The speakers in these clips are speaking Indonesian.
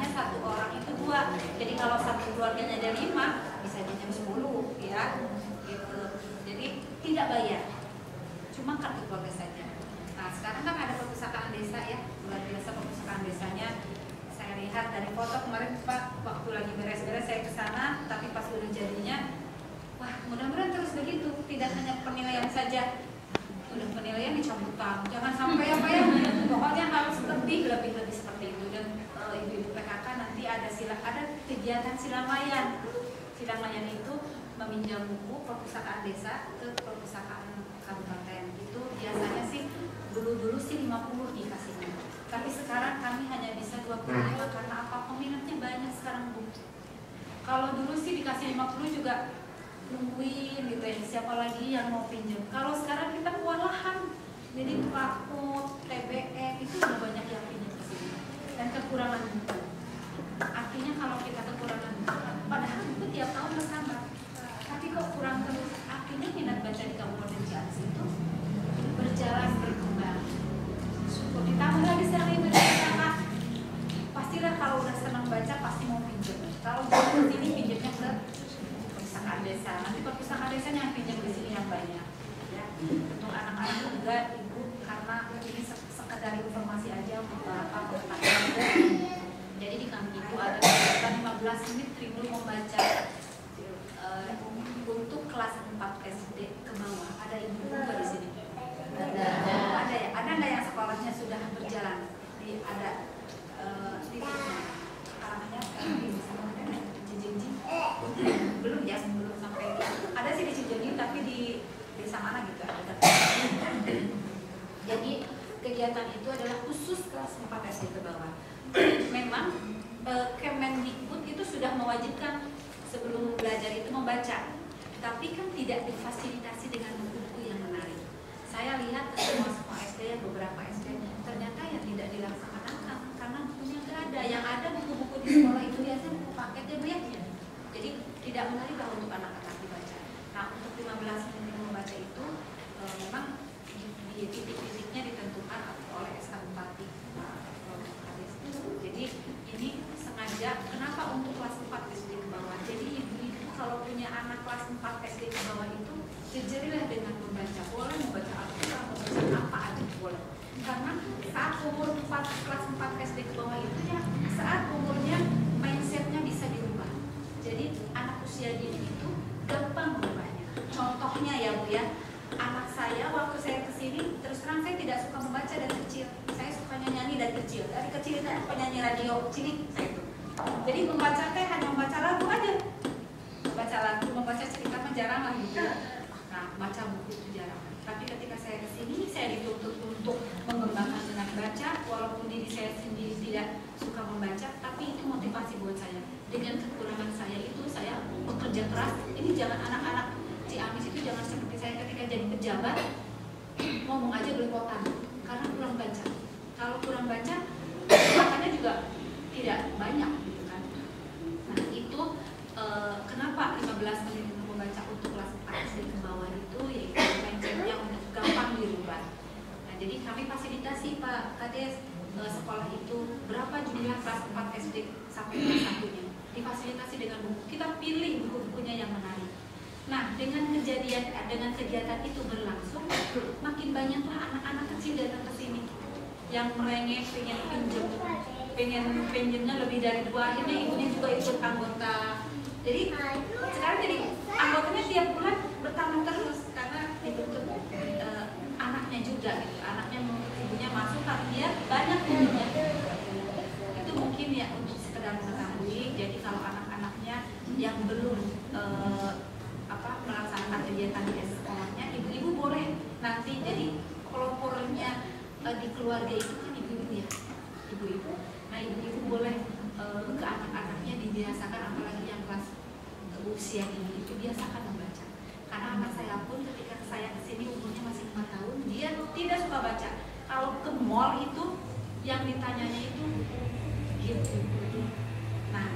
dan jatahnya satu orang itu dua. Jadi kalau satu keluarganya ada lima bisa pinjam sepuluh ya. Gitu. Jadi tidak bayar. Cuma kartu keluarga saja. Nah sekarang kan ada perpustakaan desa ya luar biasa perpustakaan desanya saya lihat dari foto kemarin Pak waktu lagi beres-beres saya ke sana tapi pas udah jadinya wah mudah-mudahan terus begitu tidak hanya penilaian saja udah penilaian dicabut tangan jangan sampai apa ya pokoknya harus lebih lebih lebih seperti itu dan eh, ibu-ibu PKK nanti ada sila kegiatan silamayan. Silamayan itu meminjam buku perpustakaan desa ke perpustakaan kabupaten. Itu biasanya sih dulu-dulu sih 50 dikasihnya. Tapi sekarang kami hanya bisa 25 karena apa? Peminatnya banyak sekarang bu. Kalau dulu sih dikasih 50 juga nungguin gitu ya siapa lagi yang mau pinjam. Kalau sekarang kita kewalahan jadi takut TBE itu udah banyak yang pinjam ke sini. Dan kekurangan buku artinya kalau kita kekurangan padahal buku tiap tahun bertambah. Tapi kok kurang terus? Artinya minat baca di Kabupaten Ciamis itu berjalan berkembang syukur ditambah lagi sekarang ibu kakak pastilah kalau udah senang baca pasti mau pinjam kalau di sini pinjamnya ke perpustakaan desa nanti perpustakaan desa yang pinjam di sini yang banyak ya untuk anak-anak juga ibu karena ini se- sekedar informasi aja beberapa pengetahuan jadi di kami itu ada kegiatan 15 menit tribun membaca eh, untuk kelas 4 SD ke bawah ada ibu juga di sini ada ada ya ada nggak yang sekolahnya sudah berjalan di ada eh, di arahnya sekarang di sana ada nggak? Di Cijenjing belum ya belum sampai ada sih di Cijenjing tapi di desa mana gitu ada jadi kegiatan itu adalah khusus kelas 4 SD ke bawah. Memang eh, Kemendikbud itu sudah mewajibkan sebelum belajar itu membaca. Tapi kan tidak difasilitasi dengan buku-buku yang menarik. Saya lihat semua semua SD ya beberapa SD ternyata yang tidak dilaksanakan karena bukunya nggak ada. Yang ada buku-buku di sekolah itu biasanya buku paket ya Bu ya jadi tidak menarik untuk anak-anak 15 menit membaca itu eh, memang di, titik-titiknya ditentukan oleh SK Bupati. Jadi ini sengaja kenapa untuk kelas 4 SD ke bawah? Jadi ibu-ibu kalau punya anak kelas 4 SD ke bawah itu jejerilah dengan membaca. Boleh membaca Al-Quran membaca apa aja boleh. Karena saat umur 4 kelas 4 SD ke bawah itu ya saat umurnya mindsetnya bisa dirubah. Jadi anak usia dini itu contohnya ya bu ya. Anak saya waktu saya ke sini terus terang saya tidak suka membaca dari kecil. Saya sukanya nyanyi dari kecil. Dari kecil itu aku penyanyi radio cilik saya itu. Jadi membaca teh hanya membaca lagu aja. Membaca lagu membaca cerita mah jarang lah gitu. Nah baca buku itu jarang tapi ketika saya ke sini saya dituntut untuk mengembangkan minat baca. Walaupun diri saya sendiri tidak suka membaca tapi itu motivasi buat saya. Dengan kekurangan saya itu saya bekerja keras. Ini jangan anak-anak Ciamis itu jangan seperti saya ketika jadi pejabat ngomong aja belepotan karena kurang baca. Kalau kurang baca makanya juga tidak banyak gitu kan. Nah itu eh, kenapa 15 menit untuk membaca untuk kelas 4 SD ke bawah itu yaitu mindsetnya untuk gampang dirubah. Nah jadi kami fasilitasi Pak Kades eh, sekolah itu berapa jumlah kelas 4 SD sampai kelas 1 nya difasilitasi dengan buku. Kita pilih buku-bukunya yang menarik Nah, dengan kejadian dengan kegiatan itu berlangsung, makin banyaklah anak-anak kecil datang ke sini yang merengek, pengen pinjem, pengen pinjemnya lebih dari dua, akhirnya ibunya juga ikut anggota. Jadi sekarang jadi anggotanya tiap bulan bertambah terus karena dituntut eh, anaknya juga gitu, anaknya ibunya masuk tapi dia banyak pinjemnya. Itu mungkin ya untuk sekedar mengetahui. Jadi kalau anak-anaknya yang belum eh, kegiatan di sekolahnya ibu-ibu boleh nanti jadi pelopornya eh, di keluarga itu kan ibu-ibu ya ibu-ibu nah ibu-ibu boleh eh, ke anak-anaknya dibiasakan apalagi yang kelas usia ini itu biasakan membaca. Karena anak saya pun ketika saya ke sini umurnya masih lima tahun, dia tidak suka baca. Kalau ke mall itu yang ditanyanya itu gitu. Nah,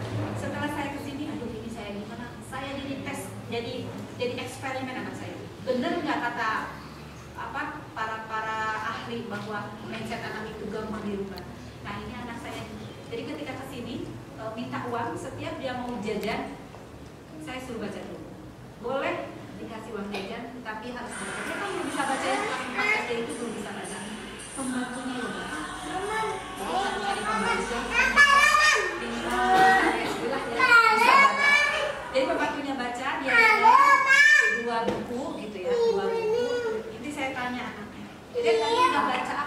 setelah saya ke sini, aduh ini saya gimana? Saya jadi tes, jadi jadi eksperimen anak saya. Bener nggak kata apa para para ahli bahwa mindset anak itu gampang dirubah. Nah ini anak saya. Jadi ketika ke sini e, minta uang, setiap dia mau jajan, saya suruh baca dulu. Boleh dikasih uang jajan, tapi harus baca. Dia kan belum bisa baca ya, SD itu belum bisa baca. Pembantunya ya Mbak. Anaknya. Jadi tadi udah baca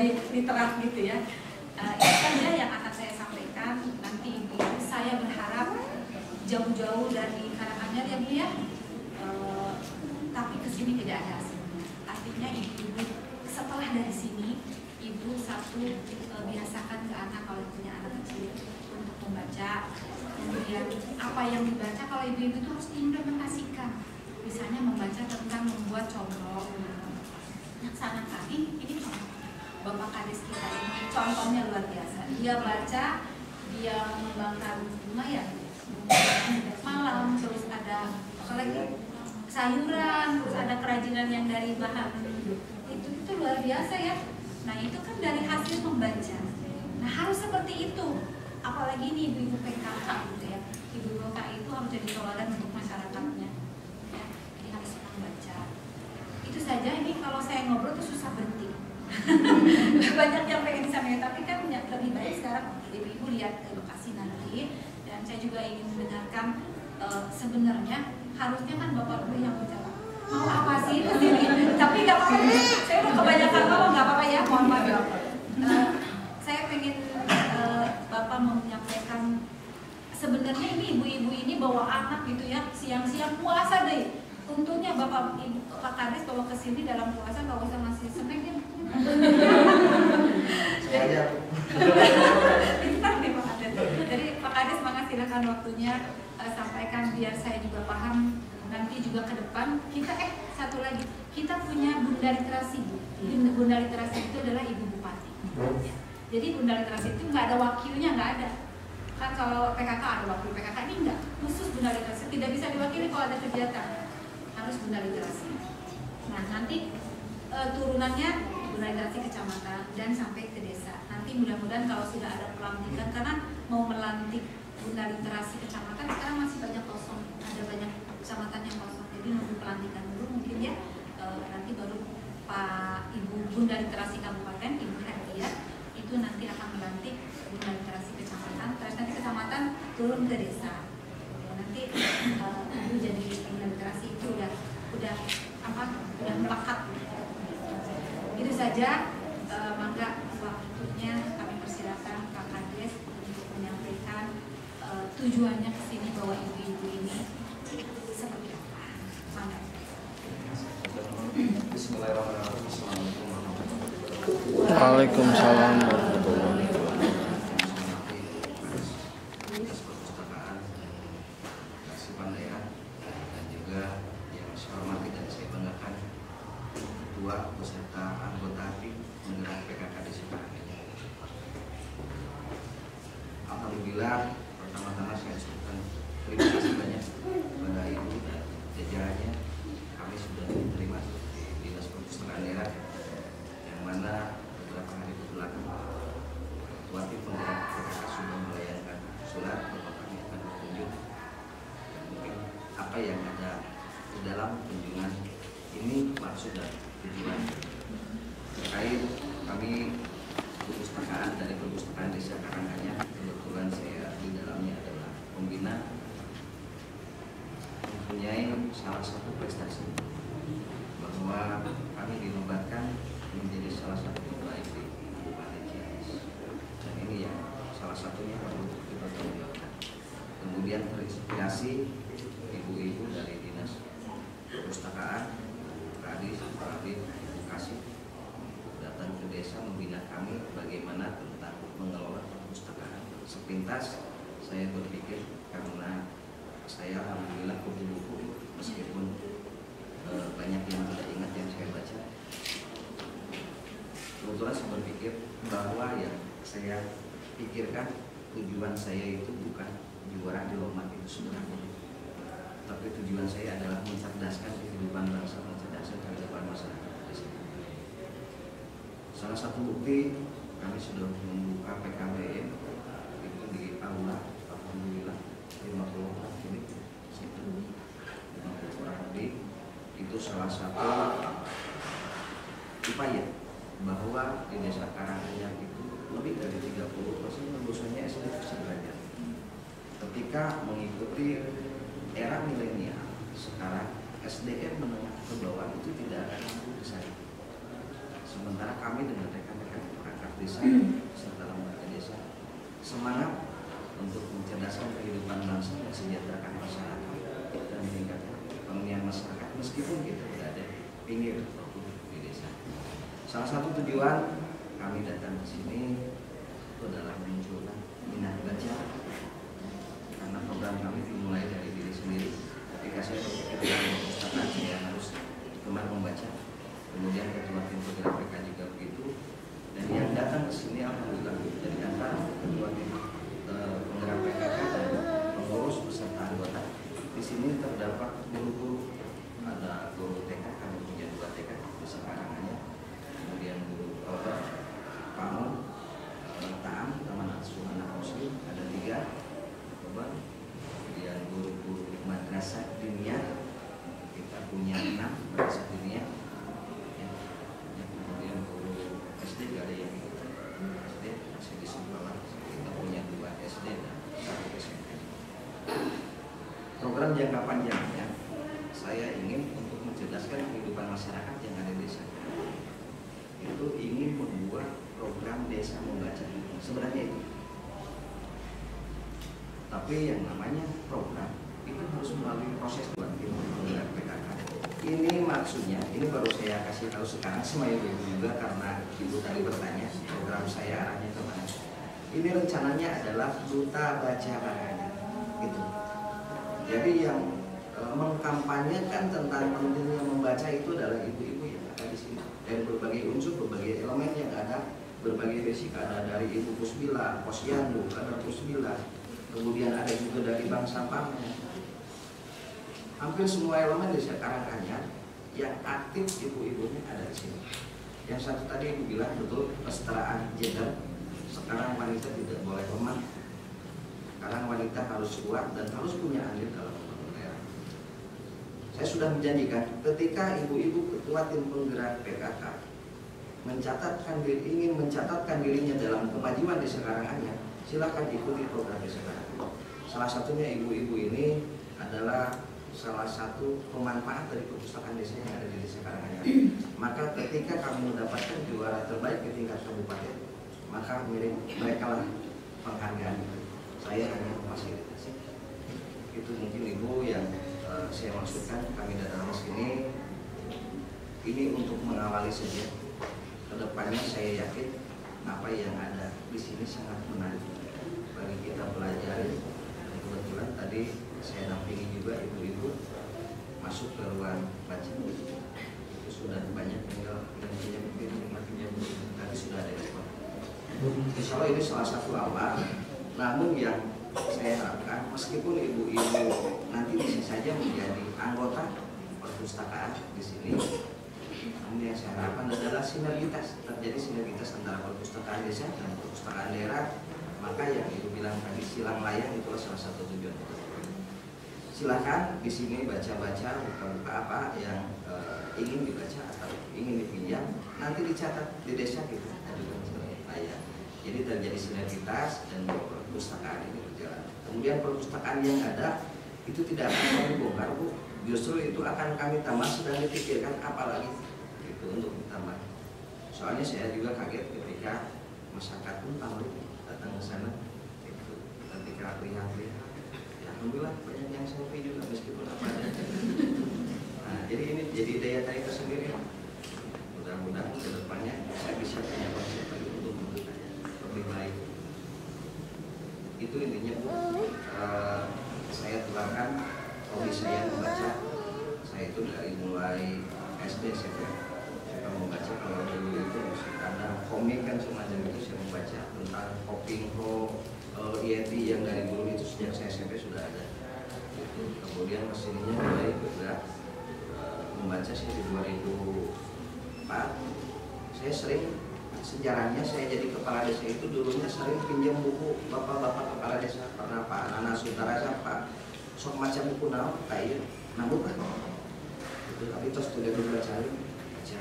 jadi literat gitu ya. Eh, itu saja yang akan saya sampaikan. Nanti ibu saya berharap jauh-jauh dari Karanganyar ya bu ya Eh, tapi ke sini tidak ada hasilnya. Artinya ibu setelah dari sini ibu satu e, biasakan ke anak kalau punya anak kecil untuk membaca. Kemudian apa yang dibaca kalau ibu-ibu itu harus diimplementasikan misalnya membaca tentang membuat contoh. Yang sangat kami ini contoh bapak kadis kita ini. Contohnya luar biasa. Dia baca dia membakar lumayan malam terus ada apa lagi? Sayuran terus ada kerajinan yang dari bahan. Itu itu luar biasa ya. Nah itu kan dari hasil membaca nah harus seperti itu. Apalagi ini ibu-ibu PKK gitu ya. Ibu PKK itu harus jadi teladan untuk masyarakatnya. Ya jadi harus senang baca itu saja. Ini kalau saya ngobrol tuh susah berhenti banyak yang pengen disampaikan tapi kan ya, lebih baik sekarang ibu-ibu lihat ke lokasi nanti. Dan saya juga ingin mendengarkan eh, sebenarnya harusnya kan bapak dulu yang menjawab. Mau apa sih tapi nggak apa-apa. Saya udah kebanyakan ngomong nggak apa-apa ya mohon maaf. Ya Eh, saya pengen eh, bapak mau menyampaikan sebenarnya ini ibu-ibu ini bawa anak gitu ya siang-siang puasa deh untungnya bapak ibu pak kades kalau ke sini dalam puasa nggak usah ngasih snack ya Pintar nih Pak Kades. Jadi Pak Kades maka silakan waktunya eh, sampaikan biar saya juga paham nanti juga ke depan kita eh satu lagi kita punya bunda literasi bu. Bunda literasi itu adalah ibu bupati. Ya. Jadi bunda literasi itu nggak ada wakilnya nggak ada. Kan kalau PKK ada wakil PKK ini enggak khusus bunda literasi tidak bisa diwakili kalau ada kegiatan harus bunda literasi. Nah nanti eh, turunannya bunda literasi kecamatan dan sampai ke desa. Nanti mudah-mudahan kalau sudah ada pelantikan karena mau melantik bunda literasi kecamatan sekarang masih banyak kosong, ada banyak kecamatan yang kosong. Jadi nunggu pelantikan dulu mungkin ya. Eh, nanti baru Pak Ibu Bunda Literasi Kabupaten Ibu Herdia itu nanti akan melantik Bunda Literasi kecamatan. Terus nanti kecamatan turun ke desa. Ya, nanti eh, Ibu jadi Bunda Literasi itu udah udah apa? Udah melekat itu saja eh, mangga waktunya kami persilakan Pak Kades untuk menyampaikan eh, tujuannya ke sini bahwa ibu-ibu ini seperti apa. Mangga. Bismillahirrahmanirrahim. Assalamualaikum warahmatullahi wabarakatuh. Waalaikumsalam warahmatullahi Atas perpustakaan Kasipan Daerah dan juga yang saya hormati dan saya banggakan Ketua beserta anggota tim penggerak PKK di Siparangkanya. Alhamdulillah pertama-tama saya ucapkan terima kasih banyak kepada Ibu dan jajarannya kami sudah diterima di Dinas Perpustakaan Daerah yang mana beberapa hari ke belakang Ketua tim penggerak PKK sudah melayangkan surat bahwa kami akan berkunjung dan mungkin apa yang ada di dalam kunjungan ini maksud dan tujuan desa Karanganyar kebetulan saya di dalamnya adalah pembina mempunyai salah satu prestasi. Bahwa kami dinobatkan menjadi salah satu terbaik di Kabupaten Ciamis dan ini yang salah satunya perlu kita tonjolkan kemudian terinspirasi ibu-ibu dari dinas perpustakaan Kadis, Rabit, Edukasi datang ke desa membina kami bagaimana tentang mengelola perpustakaan. Sepintas saya berpikir karena saya alhamdulillah buku-buku meskipun banyak yang tidak ingat yang saya baca. Kebetulan saya berpikir bahwa yang saya pikirkan tujuan saya itu bukan juara di lomba itu sebenarnya. Tapi tujuan saya adalah mencerdaskan kehidupan bangsa mencerdaskan kehidupan masyarakat salah satu bukti kami sudah membuka PKBM itu di aula alhamdulillah 50 orang ini situ 50 orang lebih itu salah satu upaya bahwa di desa Karanganyar itu lebih dari 30 persen lulusannya SD sederajat ketika mengikuti era milenial sekarang SDM menengah ke bawah itu tidak akan mampu bersaing. Sementara kami dengan rekan-rekan perangkat desa serta lembaga desa semangat untuk mencerdaskan kehidupan bangsa dan sejahterakan masyarakat dan meningkatkan perekonomian masyarakat meskipun kita berada di pinggir ataupun di desa. Salah satu tujuan kami datang ke sini itu adalah memunculkan minat baca karena program kami dimulai dari diri sendiri. Ketika saya berpikir dalam perpustakaan saya harus gemar membaca. Kemudian ketua tim penggerak PK juga begitu. Dan yang datang ke sini alhamdulillah dari antara ketua tim eh, penggerak PKK dan pengurus beserta anggota. Di sini terdapat guru-guru ada guru TK kami punya dua TK di Sekarangannya kemudian guru Robert Pamun eh, Taam teman asuh anak muslim ada tiga Robert kemudian guru-guru madrasah dunia kita punya enam madrasah dunia ya. Ya, kemudian guru SD gak ada yang ikut SD masih di sekolah kita punya dua SD dan satu SMP program jangka panjangnya saya ingin untuk mencerdaskan kehidupan masyarakat yang ada di desa itu ingin membuat program desa membaca sebenarnya itu tapi yang namanya program itu harus melalui proses buat tim penggerak PKK ini maksudnya ini baru saya kasih tahu sekarang sama ibu juga karena ibu tadi bertanya program saya arahnya ke mana? Ini rencananya adalah duta baca barangnya gitu. Jadi yang e, mengkampanyekan tentang pentingnya membaca itu adalah ibu-ibu yang ada di sini. Dan berbagai unsur, berbagai elemen yang ada, berbagai basic ada dari ibu Pusbila, Posyandu, ada Pusbila, kemudian ada juga dari bangsa Pamen. Hampir semua elemen di Karanganyar yang aktif ibu-ibunya ada di sini. Yang satu tadi ibu bilang betul kesetaraan gender. Sekarang wanita tidak boleh lemah, sekarang wanita harus kuat dan harus punya andil dalam pembangunan. Saya sudah menjanjikan ketika ibu-ibu ketua tim penggerak PKK mencatatkan diri, ingin mencatatkan dirinya dalam kemajuan di Karanganyar, silakan ikuti program di Karanganyar. Salah satunya ibu-ibu ini adalah salah satu pemanfaat dari perpustakaan desa yang ada di desa Karanganyar. Maka ketika kamu mendapatkan juara terbaik di tingkat kabupaten, maka mirip mereka lah penghargaan itu. Saya hanya memfasilitasi. Itu mungkin ibu yang uh, saya maksudkan kami datang ke sini. Ini untuk mengawali saja. Ke depannya saya yakin apa yang ada di sini sangat menarik bagi kita pelajari. Kebetulan tadi saya dampingi juga ibu-ibu masuk ke ruang baca sudah banyak tinggal yang punya mungkin nikmatinya tadi sudah ada sekolah Insya Allah ini salah satu awal namun yang saya harapkan meskipun ibu-ibu nanti bisa saja menjadi anggota perpustakaan di sini namun yang saya harapkan adalah sinergitas terjadi sinergitas antara perpustakaan desa dan perpustakaan daerah. Maka yang ibu bilang tadi silang layang itu salah satu tujuan itu silakan di sini baca-baca buka-buka apa yang eh, ingin dibaca atau ingin dipinjam. Nanti dicatat di desa gitu adukan layang jadi terjadi sinergitas dan perpustakaan ini berjalan. Kemudian perpustakaan yang ada itu tidak akan kami bongkar bu. Justru itu akan kami tambah sedang dipikirkan apa lagi itu untuk ditambah. Soalnya saya juga kaget ketika masyarakat pun tahu datang ke sana itu ketika lihat-lihat alhamdulillah banyak yang selfie juga meskipun apa. Adanya nah jadi ini jadi daya tarik tersendiri. Mudah-mudahan ke depannya saya bisa punya konsep lagi untuk membukanya lebih baik. Itu intinya bu. Eh, saya tularkan hobi saya membaca saya itu dari mulai SD SMP saya membaca kalau dulu itu ada komik kan semacam itu saya membaca tentang Ho uh, Yeti yang dari sejak saya SMP sudah ada. Kemudian mesinnya mulai bergerak eh, membaca saya di 2004 saya sering sejarahnya saya jadi kepala desa itu dulunya sering pinjam buku bapak-bapak kepala desa. Pernah Pak Nana Sutara Pak sok macam buku naon kayak namun kan itu tapi terus tidak dibaca baca.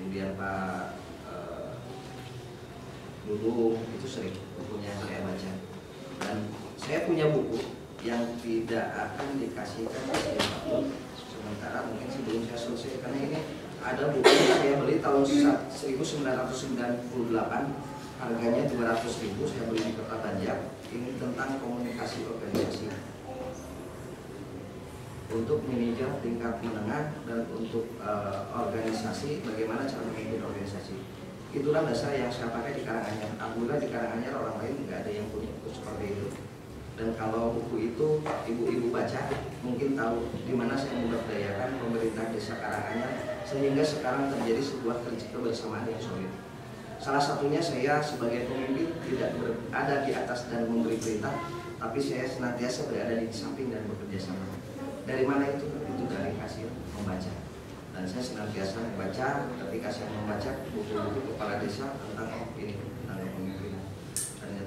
Kemudian Pak eh, dulu itu sering bukunya saya baca. Dan saya punya buku yang tidak akan dikasihkan ke siapa pun. Sementara mungkin sebelum saya selesai karena ini ada buku yang saya beli tahun 1998 harganya 200 ribu saya beli di kota Banjar. Ini tentang komunikasi organisasi. Untuk manajer tingkat menengah dan untuk eh, organisasi bagaimana cara memimpin organisasi. Itulah dasar yang saya pakai di Karanganyar. Alhamdulillah di Karanganyar orang lain nggak ada yang punya buku seperti itu dan kalau buku itu ibu-ibu baca mungkin tahu di mana saya memberdayakan pemerintah desa Karanganyar sehingga sekarang terjadi sebuah kebersamaan yang solid. Salah satunya saya sebagai pemimpin tidak berada di atas dan memberi perintah tapi saya senantiasa berada di samping dan bekerja sama. Dari mana itu? Itu dari hasil membaca. Dan saya senantiasa membaca ketika saya membaca buku-buku kepala desa tentang ini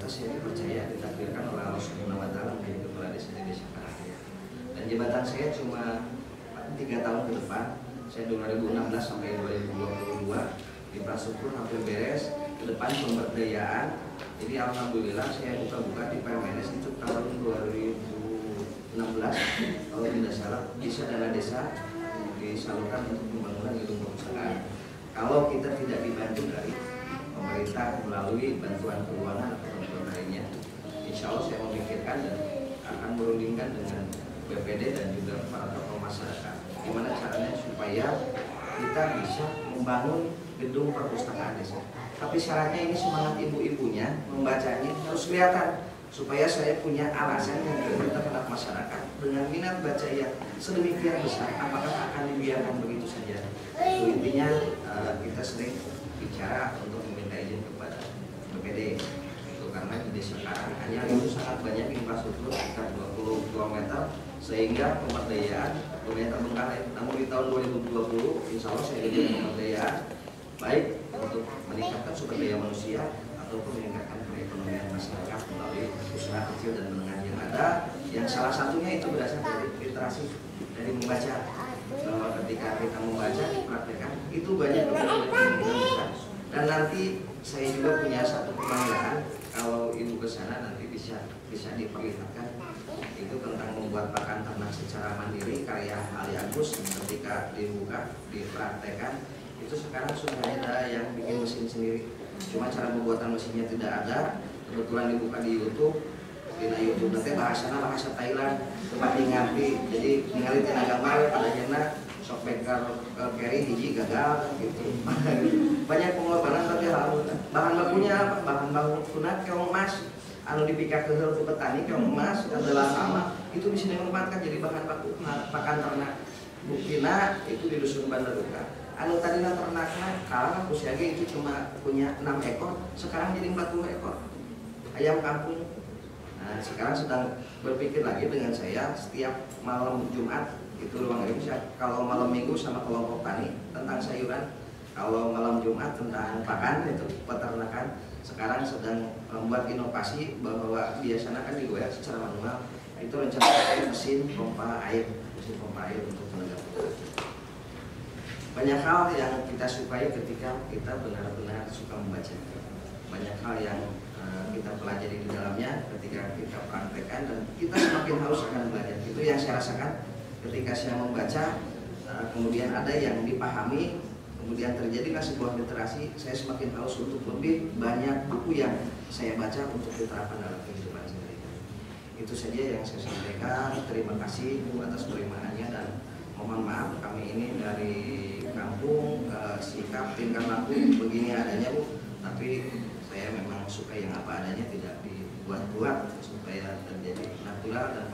ternyata saya dipercaya ditakdirkan oleh Allah Subhanahu wa taala menjadi kepala desa di desa Karanganyar. Dan jabatan saya cuma tiga tahun ke depan saya 2016 sampai 2022 infrastruktur hampir beres ke depan pemberdayaan. Jadi alhamdulillah saya buka-buka di PMNS itu tahun 2016 kalau tidak salah bisa dana desa disalurkan untuk pembangunan gedung perpustakaan kalau kita tidak dibantu dari pemerintah melalui bantuan keuangan atau insya Allah saya memikirkan dan akan merundingkan dengan BPD dan juga para tokoh masyarakat. Gimana caranya supaya kita bisa membangun gedung perpustakaan desa. Tapi syaratnya ini semangat ibu-ibunya membacanya harus kelihatan supaya saya punya alasan yang benar terhadap masyarakat. Dengan minat baca yang sedemikian besar apakah akan dibiarkan begitu saja? Itu intinya uh, kita sering bicara untuk meminta izin kepada BPD di desa Karanganyar itu sangat banyak infrastruktur sekitar 20 km sehingga pemberdayaan lumayan terbengkalai namun di tahun 2020 insya Allah saya diberi pemberdayaan baik untuk meningkatkan sumber daya manusia ataupun meningkatkan perekonomian masyarakat melalui usaha kecil dan menengah yang ada. Yang salah satunya itu berasal dari literasi dari membaca. Bahwa ketika kita membaca dipraktekkan itu banyak kemungkinan dan nanti saya juga punya satu kebanggaan kalau ibu ke sana nanti bisa bisa diperlihatkan. Itu tentang membuat pakan ternak secara mandiri karya Ali Agus ketika dibuka dipraktekkan itu sekarang sudah ada yang bikin mesin sendiri. Cuma cara pembuatan mesinnya tidak ada kebetulan dibuka di YouTube di YouTube nanti bahasanya bahasa Thailand tempat ngerti jadi ningali tina gambar pada jena sok beker carry hiji gagal gitu. Banyak pengorbanan tapi harus bahan bakunya apa? Bahan bakunya keong emas. Anu dipikir ke ku petani keong emas adalah sama. Itu bisa dimanfaatkan jadi bahan baku pakan ternak. Buktina itu di dusun Bandar anu tadinya ternaknya kalah kusiage itu cuma punya 6 ekor sekarang jadi 40 ekor. Ayam kampung. Nah sekarang sedang berpikir lagi dengan saya setiap malam Jumat itu ruang ilmu kalau malam minggu sama kelompok tani tentang sayuran. Kalau malam Jumat tentang pakan itu peternakan. Sekarang sedang membuat inovasi bahwa biasanya kan digoyang secara manual. Itu rencana mesin pompa air. Mesin pompa air untuk tenaga banyak hal yang kita sukai ketika kita benar-benar suka membaca. Banyak hal yang eh, kita pelajari di dalamnya ketika kita praktekkan dan kita semakin haus akan belajar. Itu yang saya rasakan ketika saya membaca, eh, kemudian ada yang dipahami, kemudian terjadilah sebuah literasi, saya semakin haus untuk lebih banyak buku yang saya baca untuk diterapkan dalam kehidupan sehari-hari. Itu saja yang saya sampaikan. Terima kasih Bu atas perimaannya dan mohon maaf kami ini dari kampung eh, sikap tingkah laku begini adanya Bu, tapi saya memang suka yang apa adanya tidak dibuat-buat supaya terjadi natural dan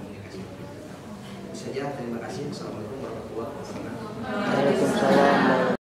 saja. Terima kasih. Assalamualaikum warahmatullahi wabarakatuh.